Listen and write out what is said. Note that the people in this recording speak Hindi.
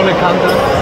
So eine Kante.